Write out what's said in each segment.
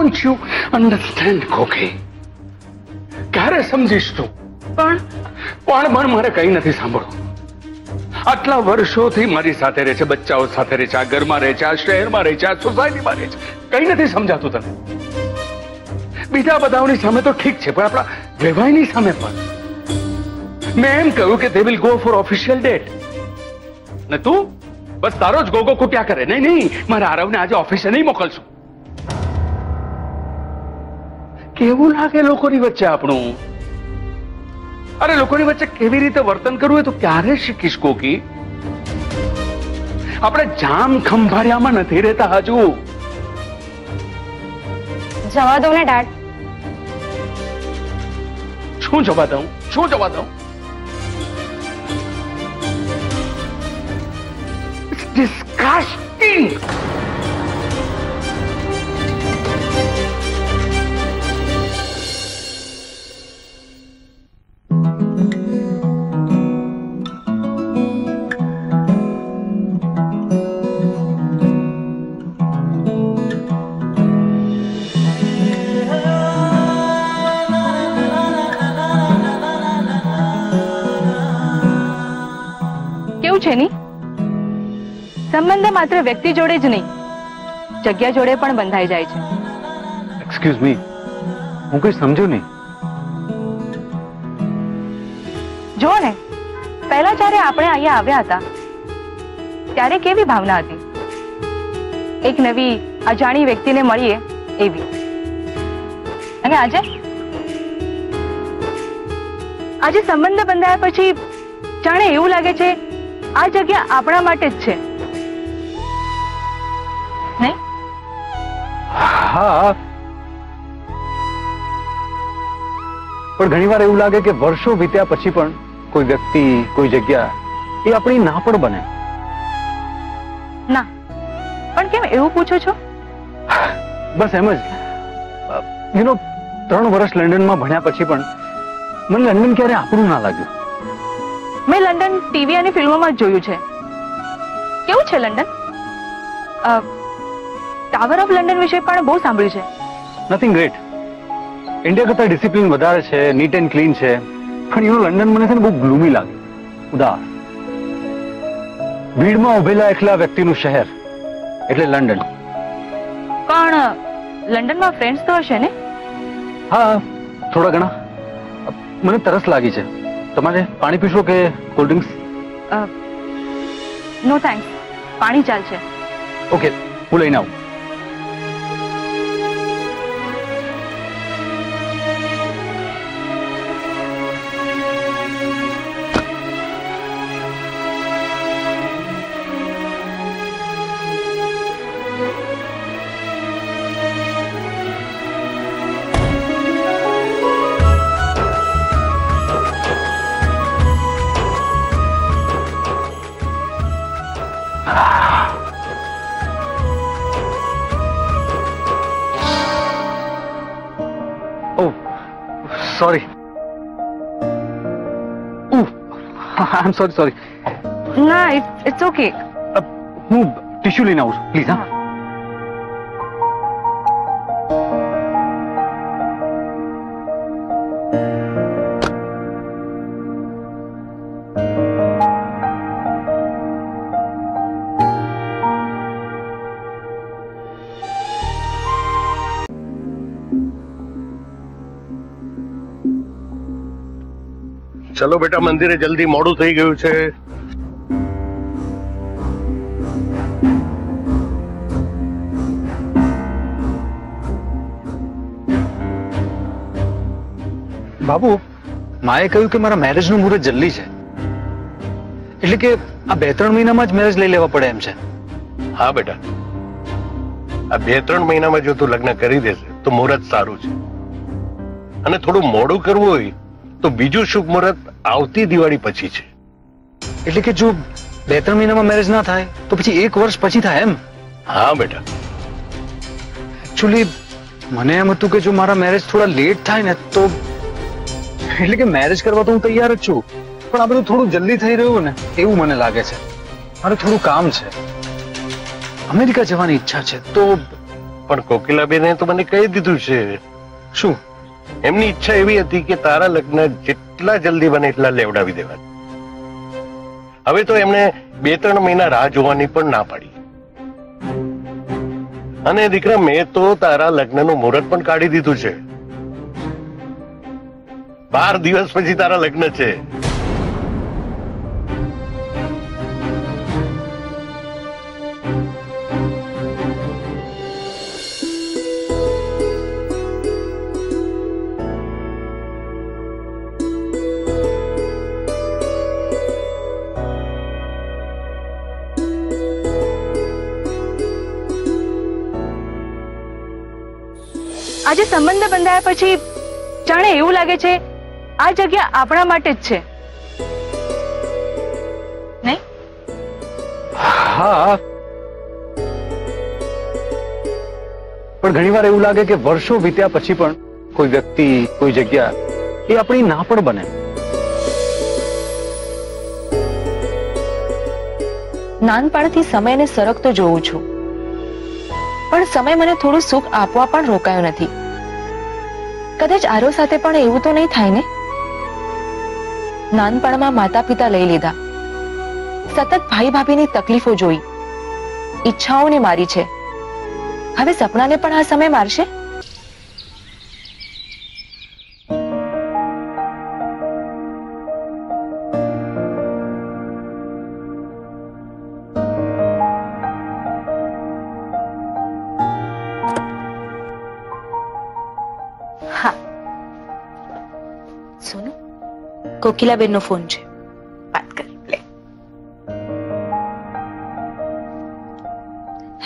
Don't you understand ખોખી ક્યારે સમજીશ તું પણ? પણ પણ મારે કઈ નથી સાંભળવું. આટલા વર્ષોથી મારી સાથે રહે છે બચ્ચાઓ સાથે રહે છે આ ઘરમાં રહે છે આ શહેરમાં રહે છે આ સોસાયટીમાં રહે છે. કઈ નથી સમજાતું તને. બીજા બધાઓની સામે તો ઠીક છે પણ આપણા વેવાઈની સામે પણ. મેં એમ કહ્યું કે they will go for official date ને તું? બસ તારો જ ગોગો કુટ્યા કરે. નહીં નહીં મારે આરવને આજે ઓફિસે નહીં મોકલશું. કેવું લાગે લોકોની વચ્ચે આપણું? અરે લોકોની વચ્ચે કેવી રીતે વર્તન કરવું એ તો ક્યારે શીખીશ કોકી? આપણે જામ ખંભાળિયામાં નથી રહેતા હજુ. જવા દો ને ડેડ. શું જવા દઉં? શું જવા દઉં? ડિસ્કાસ્ટિંગ સંબંધ માત્ર વ્યક્તિ જોડે જ નહીં જગ્યા જોડે પણ બંધાઈ જાય છે. એક્સક્યુઝ મી હું કઈ સમજુ નહીં. જો ને પહેલા જ્યારે આપણે અહીંયા આવ્યા હતા ત્યારે કેવી ભાવના હતી? એક નવી અજાણી વ્યક્તિને મળીએ એવી. અને આજે? આજે સંબંધ બંધાયા પછી જાણે એવું લાગે છે આ જગ્યા આપણા માટે જ છે. નહીં હા. પણ ઘણીવાર એવું લાગે કે વર્ષો વીત્યા પછી પણ કોઈ વ્યક્તિ કોઈ જગ્યા એ આપણી ના પણ બને. ના. પણ કેમ એવું પૂછો છો? બસ એમ જ. યુ નો ત્રણ વર્ષ લંડનમાં ભણ્યા પછી પણ મને લંડન ક્યારે આપણું ના લાગ્યું. મેં લંડન ટીવી અને ફિલ્મોમાં જ જોયું છે. કેવું છે લંડન? ટાવર ઓફ લંડન વિશે પણ બહુ સાંભળ્યું છે. નથિંગ ગ્રેટ ઇન્ડિયા કરતા ડિસિપ્લિન વધારે છે નીટ એન્ડ ક્લીન છે. પણ યુ લંડન મને છે ને બહુ ગ્લુમી લાગે. ઉદાસ. ભીડમાં ઉભેલા એકલા વ્યક્તિનું શહેર એટલે લંડન પણ લંડનમાં ફ્રેન્ડ્સ તો હશે ને? હા થોડા ઘણા. મને તરસ લાગી છે. તમારે પાણી પીશો કે કોલ્ડ ડ્રિંક્સ નો થેન્ક્સ પાણી ચાલશે. ઓકે હું લઈને આવું. I'm sorry, sorry. ના ઇટ્સ ઓકે હું ટિશ્યુ લઈને આવું છું. પ્લીઝ હા. ચલો બેટા મંદિરે જલ્દી મોડું થઈ ગયું છે. બાબુ માએ કહ્યું કે મારા મેરેજનું મુહૂર્ત જલ્દી છે. એટલે કે આ બે ત્રણ મહિનામાં જ મેરેજ લઈ લેવા પડે એમ છે. હા બેટા. આ બે ત્રણ મહિનામાં જો તું લગ્ન કરી દેશે તો મુહૂર્ત સારું છે. અને થોડું મોડું કરવું હોય તો બીજું શુભ મુહૂર્ત આવતી દિવાળી પછી છે. એટલે કે જો બે ત્રણ મહિનામાં મેરેજ ના થાય તો પછી એક વર્ષ પછી થાય એમ? હા બેટા. એકચ્યુઅલી મને એમ હતું કે જો મારા મેરેજ થોડા લેટ થાય ને તો એટલે કે મેરેજ કરવા તો હું તૈયાર જ છું. પણ આ બધું થોડું જલ્દી થઈ રહ્યું ને એવું મને લાગે છે. મારે થોડું કામ છે. અમેરિકા જવાની ઈચ્છા છે તો પણ કોકિલાબેને તો મને કહી દીધું છે. શું? એમની ઈચ્છા એવી હતી કે તારા લગ્ન જેટલા જલ્દી બને એટલા લેવડાવી દેવા હવે તો એમણે બે ત્રણ મહિના રાહ જોવાની પણ ના પાડી. અને દીકરા, મેં તો તારા લગ્નનું મુહૂર્ત પણ કાઢી દીધું છે. બાર દિવસ પછી તારા લગ્ન છે. આજે સંબંધ બંધાયા પછી જાણે એવું લાગે છે આ જગ્યા આપણા માટે જ છે. નહીં? હા. પણ ઘણીવાર એવું લાગે કે વર્ષો વીત્યા પછી પણ કોઈ વ્યક્તિ કોઈ જગ્યા એ આપણી ના પણ બને. નાનપણથી સમયને સરકતો જોઉં છું. પણ સમય મને થોડું સુખ આપવા પણ રોકાયો નથી. કદાચ આરો સાથે પણ એવું તો નહીં થાય ને? નાનપણમાં માતા પિતા લઈ લીધા. સતત ભાઈ ભાભીની તકલીફો જોઈ. ઈચ્છાઓને મારી છે. હવે સપનાને પણ આ સમય મારશે? કોકિલાબેન નો ફોન છે વાત કરી લે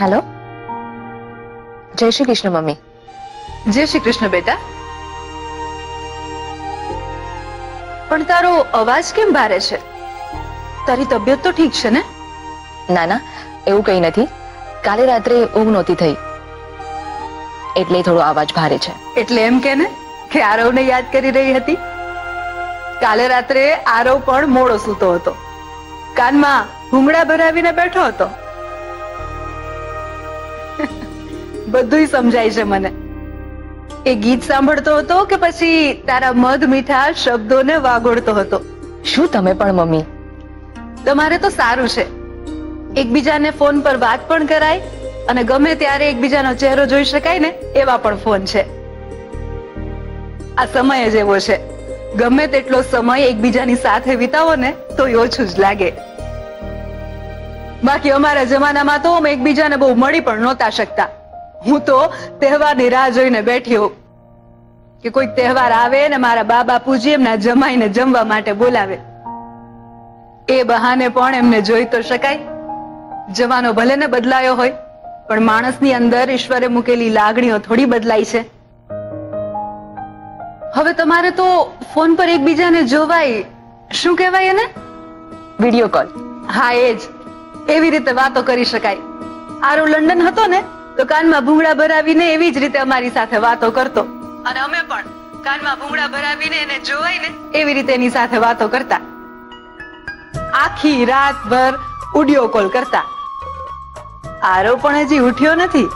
હેલો જય શ્રી કૃષ્ણ મમ્મી જય શ્રી કૃષ્ણ બેટા પણ તારો અવાજ કેમ ભારે છે? તારી તબિયત તો ઠીક છે ને? ના ના એવું કઈ નથી. કાલે રાત્રે ઊંઘ નહોતી થઈ. એટલે થોડો અવાજ ભારે છે. એટલે એમ કે ને કે આરવને યાદ કરી રહી હતી? કાલે રાત્રે આરવ પણ મોડો સૂતો હતો. કાનમાં ભૂંગળા ભરાવીને બેઠો હતો. બધુંય સમજાય છે મને. એ ગીત સાંભળતો હતો કે પછી તારા મધ મીઠા શબ્દોને વાગોળતો હતો. શું તમે પણ મમ્મી? તમારે તો સારું છે. એકબીજાને ફોન પર વાત પણ કરાય અને ગમે ત્યારે એકબીજાનો ચહેરો જોઈ શકાય ને એવા પણ ફોન છે. આ સમય જ એવો છે. ગમે તેટલો સમય એકબીજાની સાથે વિતાવો ને, તો ઓછું જ લાગે. બાકી અમારા જમાનામાં તો અમે એકબીજાને બહુ મળી પણ નહોતા શકતા. હું તો તહેવારની રાહ જોઈને બેઠી હોઉં. કે કોઈક તહેવાર આવે ને મારા બા બાપુજી એમના જમાઈને જમવા માટે બોલાવે. એ બહાને પણ એમને જોઈ તો શકાય. જવાનો ભલે ને બદલાયો હોય, પણ માણસની અંદર ઈશ્વરે મૂકેલી લાગણીઓ થોડી બદલાઈ છે. હવે તમારે તો ફોન પર એકબીજાને જોવાય શું કહેવાય એને? વીડિયો કોલ હા એ જ. એવી રીતે વાતો કરી શકાય. આરો લંડન હતો ને તો કાનમાં ભૂંગળા ભરાવીને એવી જ રીતે અમારી સાથે વાતો કરતો. અને અમે પણ કાનમાં ભૂંગળા ભરાવીને એને જોવાય ને એવી રીતે એની સાથે વાતો કરતા. આખી રાતભર ઓડિયો કોલ કરતા. આરો પણ હજી ઉઠ્યો નથી.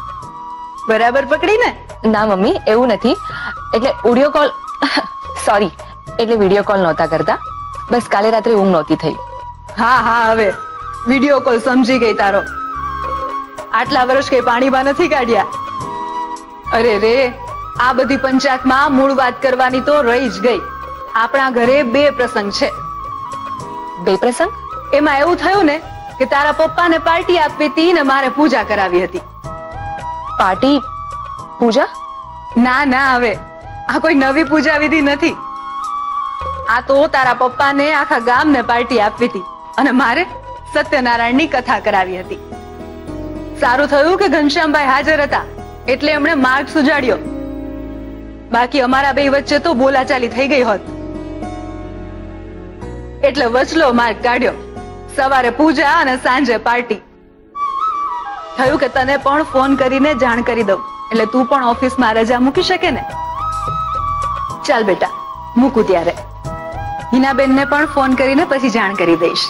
બરાબર પકડીને? ના મમ્મી એવું નથી. એટલે ઓડિયો કોલ સોરી એટલે વીડિયો કોલ નહોતા કરતા. બસ કાલે રાત્રે ઊંઘ નહોતી થઈ. હા હા હવે. વીડિયો કોલ સમજી ગઈ તારો. આટલા વર્ષ કઈ પાણીમાં નથી કાઢ્યા. અરે રે આ બધી પંચાયતમાં મૂળ વાત કરવાની તો રહી જ ગઈ. આપણા ઘરે બે પ્રસંગ છે. બે પ્રસંગ? એમાં એવું થયું ને કે તારા પપ્પાને પાર્ટી આપવી હતી ને મારે પૂજા કરાવી હતી. પાર્ટી? પૂજા? ના ના હવે. આ કોઈ નવી પૂજા વિધિ નથી. આ તો તારા પપ્પાને આખા ગામને પાર્ટી આપવી હતી અને મારે સત્યનારાયણની કથા કરાવી હતી. સારું થયું કે ઘનશ્યામભાઈ હાજર હતા, એટલે એમણે માર્ગ સુજાડ્યો. બાકી અમારા બે વચ્ચે તો બોલાચાલી થઈ ગઈ હોત. એટલે વચલો માર્ગ કાઢ્યો. સવારે પૂજા અને સાંજે પાર્ટી. થયું કે તને પણ ફોન કરીને જાણ કરી દઉં. એટલે તું પણ ઓફિસમાં રજા મૂકી શકે ને? ચાલ બેટા મૂકું ત્યારે. હિનાબેનને પણ ફોન કરીને પછી જાણ કરી દઈશ.